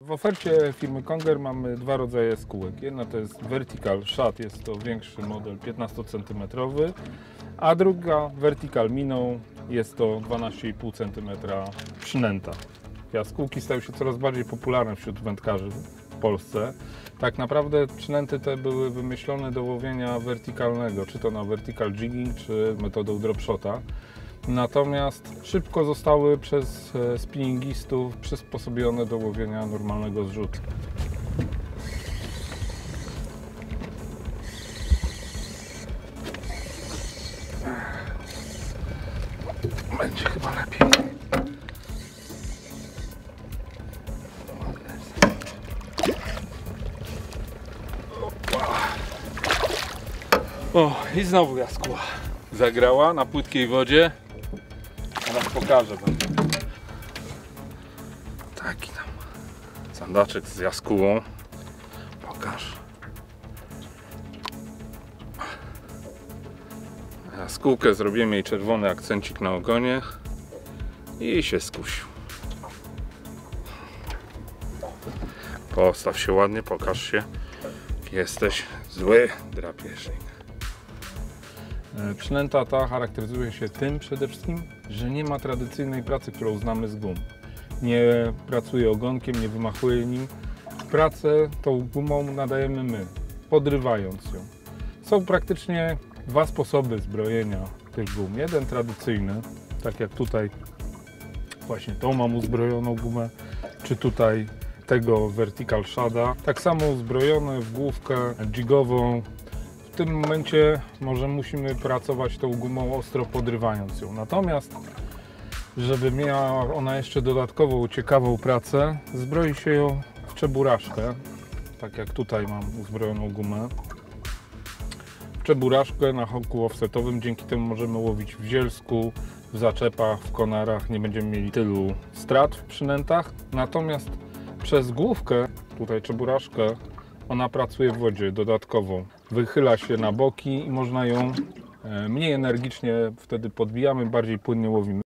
W ofercie firmy Conger mamy dwa rodzaje skółek. Jedna to jest Vertical Shad, jest to większy model 15 cm, a druga Vertical Minnow jest to 12,5 cm przynęta. Jaskółki stają się coraz bardziej popularne wśród wędkarzy w Polsce. Tak naprawdę przynęty te były wymyślone do łowienia wertykalnego, czy to na vertical jigging, czy metodą dropshota. Natomiast szybko zostały przez e, spinningistów przysposobione do łowienia normalnego zrzutu. Będzie chyba lepiej. O, i znowu jaskóła. Zagrała na płytkiej wodzie. Teraz pokażę. Taki tam sandaczek z jaskółą. Pokaż. Jaskółkę zrobimy jej czerwony akcencik na ogonie i się skusił. Postaw się ładnie, pokaż się. Jesteś zły drapieżnik. E, Przynęta ta charakteryzuje się tym przede wszystkim, że nie ma tradycyjnej pracy, którą znamy z gum. Nie pracuje ogonkiem, nie wymachuje nim. Pracę tą gumą nadajemy my, podrywając ją. Są praktycznie dwa sposoby zbrojenia tych gum. Jeden tradycyjny, tak jak tutaj właśnie tą mam uzbrojoną gumę, czy tutaj tego Vertical Shada. Tak samo uzbrojone w główkę jigową, w tym momencie może musimy pracować tą gumą ostro podrywając ją. Natomiast, żeby miała ona jeszcze dodatkową, ciekawą pracę, zbroi się ją w czeburaszkę, tak jak tutaj mam uzbrojoną gumę. W czeburaszkę na hoku offsetowym, dzięki temu możemy łowić w zielsku, w zaczepach, w konarach, nie będziemy mieli tylu strat w przynętach. Natomiast przez główkę, tutaj czeburaszkę, ona pracuje w wodzie dodatkowo. Wychyla się na boki i można ją e, mniej energicznie wtedy podbijamy, bardziej płynnie łowimy.